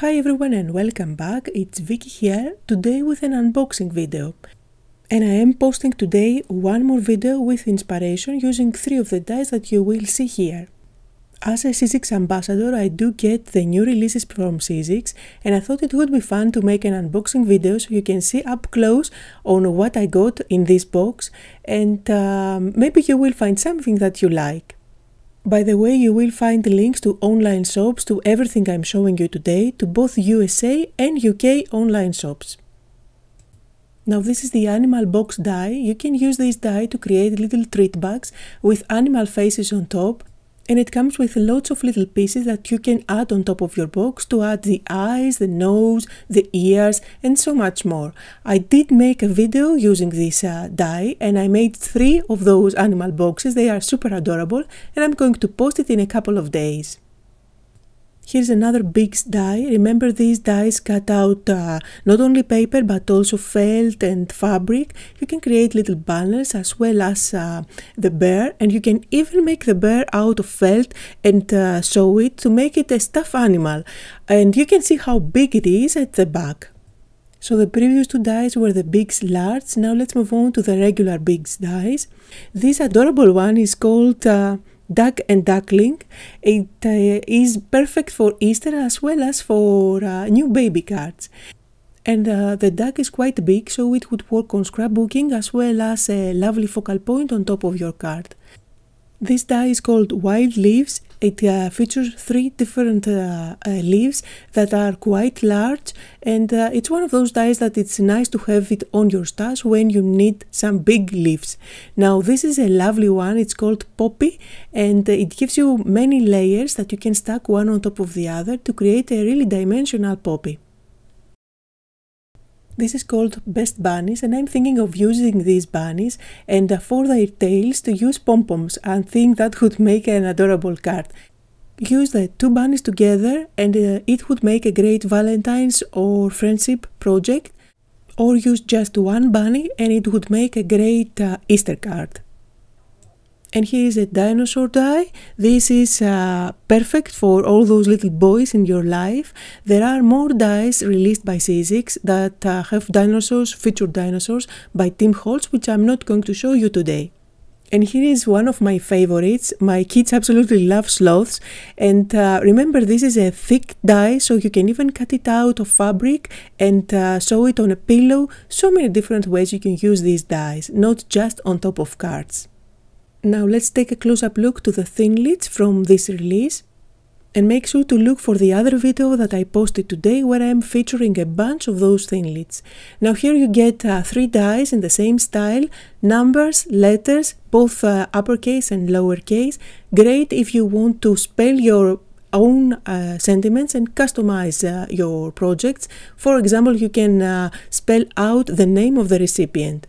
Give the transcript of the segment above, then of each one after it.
Hi everyone and welcome back, it's Vicky here, today with an unboxing video. And I am posting today one more video with inspiration using three of the dies that you will see here. As a Sizzix ambassador, I do get the new releases from Sizzix and I thought it would be fun to make an unboxing video so you can see up close on what I got in this box and um, maybe you will find something that you like. By the way, you will find links to online shops to everything I'm showing you today to both USA and UK online shops. Now this is the animal box die. You can use this die to create little treat bags with animal faces on top and it comes with lots of little pieces that you can add on top of your box to add the eyes, the nose, the ears and so much more. I did make a video using this uh, die and I made three of those animal boxes. They are super adorable and I'm going to post it in a couple of days. Here's another big die. Remember these dies cut out uh, not only paper but also felt and fabric. You can create little banners as well as uh, the bear and you can even make the bear out of felt and uh, sew it to make it a stuffed animal. And you can see how big it is at the back. So the previous two dies were the Bigz Large. Now let's move on to the regular Bigz dies. This adorable one is called uh, duck and duckling. It uh, is perfect for Easter as well as for uh, new baby cards. And uh, the duck is quite big, so it would work on scrapbooking as well as a lovely focal point on top of your card. This die is called Wild Leaves it uh, features three different uh, uh, leaves that are quite large and uh, it's one of those dies that it's nice to have it on your stash when you need some big leaves. Now this is a lovely one, it's called Poppy and it gives you many layers that you can stack one on top of the other to create a really dimensional poppy. This is called best bunnies and I'm thinking of using these bunnies and for their tails to use pom-poms and think that would make an adorable card. Use the two bunnies together and uh, it would make a great Valentine's or friendship project or use just one bunny and it would make a great uh, Easter card. And here is a dinosaur die. This is uh, perfect for all those little boys in your life. There are more dies released by Sizzix that uh, have dinosaurs, featured dinosaurs by Tim Holtz, which I'm not going to show you today. And here is one of my favorites. My kids absolutely love sloths. And uh, remember, this is a thick die, so you can even cut it out of fabric and uh, sew it on a pillow. So many different ways you can use these dies, not just on top of cards. Now let's take a close-up look to the Thinlits from this release and make sure to look for the other video that I posted today where I am featuring a bunch of those Thinlits. Now here you get uh, three dies in the same style, numbers, letters, both uh, uppercase and lowercase. Great if you want to spell your own uh, sentiments and customize uh, your projects. For example, you can uh, spell out the name of the recipient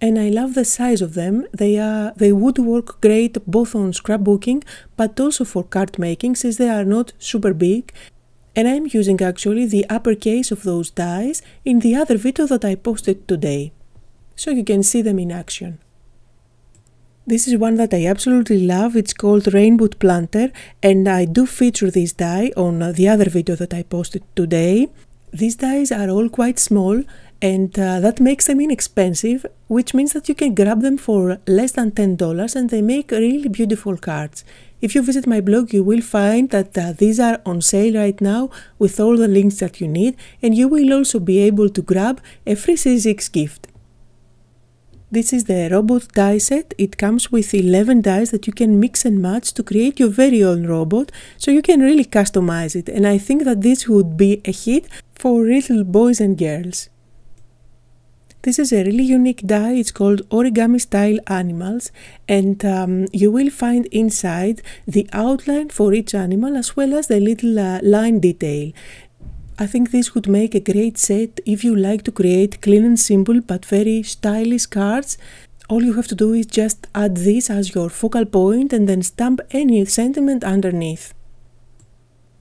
and I love the size of them. They are they would work great both on scrapbooking but also for card making since they are not super big. And I'm using actually the uppercase of those dies in the other video that I posted today. So you can see them in action. This is one that I absolutely love. It's called Rainbow Planter and I do feature this die on the other video that I posted today. These dies are all quite small and uh, that makes them inexpensive, which means that you can grab them for less than $10 and they make really beautiful cards. If you visit my blog, you will find that uh, these are on sale right now with all the links that you need, and you will also be able to grab a free Sizzix gift. This is the robot die set. It comes with 11 dies that you can mix and match to create your very own robot, so you can really customize it. And I think that this would be a hit for little boys and girls. This is a really unique die. It's called Origami Style Animals, and um, you will find inside the outline for each animal as well as the little uh, line detail. I think this would make a great set if you like to create clean and simple but very stylish cards. All you have to do is just add this as your focal point and then stamp any sentiment underneath.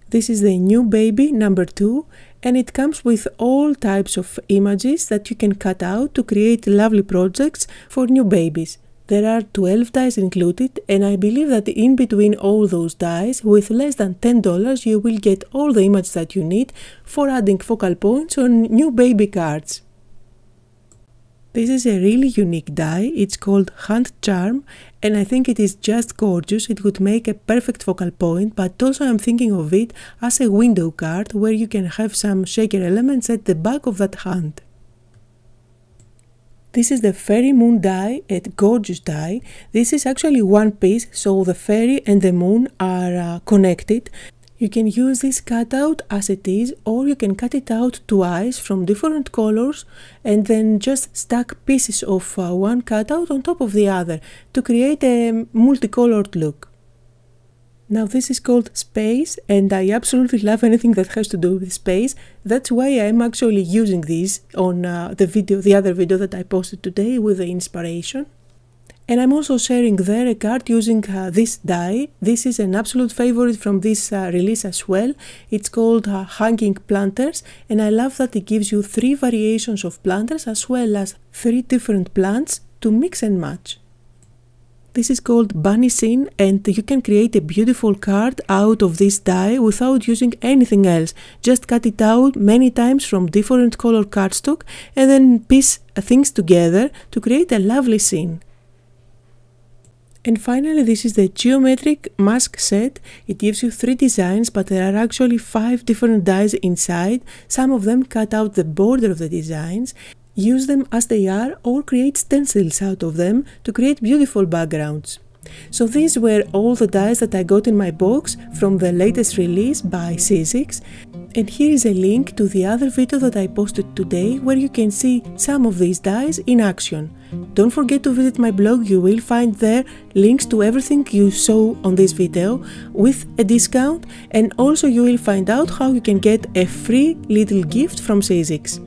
This is the new baby number 2 and it comes with all types of images that you can cut out to create lovely projects for new babies. There are 12 dies included and I believe that in between all those dies, with less than $10 you will get all the images that you need for adding focal points on new baby cards. This is a really unique die, it's called Hand Charm and I think it is just gorgeous, it would make a perfect focal point but also I'm thinking of it as a window card where you can have some shaker elements at the back of that hand. This is the fairy moon die, a gorgeous die. This is actually one piece, so the fairy and the moon are uh, connected. You can use this cutout as it is or you can cut it out twice from different colors and then just stack pieces of uh, one cutout on top of the other to create a multicolored look. Now this is called space and I absolutely love anything that has to do with space. That's why I'm actually using this on uh, the video, the other video that I posted today with the inspiration. And I'm also sharing there a card using uh, this die. This is an absolute favorite from this uh, release as well. It's called uh, Hanging Planters and I love that it gives you three variations of planters as well as three different plants to mix and match. This is called Bunny Scene and you can create a beautiful card out of this die without using anything else. Just cut it out many times from different color cardstock and then piece things together to create a lovely scene. And finally this is the geometric mask set. It gives you three designs but there are actually five different dies inside. Some of them cut out the border of the designs use them as they are or create stencils out of them to create beautiful backgrounds. So these were all the dies that I got in my box from the latest release by Sizzix and here is a link to the other video that I posted today where you can see some of these dies in action. Don't forget to visit my blog, you will find there links to everything you saw on this video with a discount and also you will find out how you can get a free little gift from Sizzix.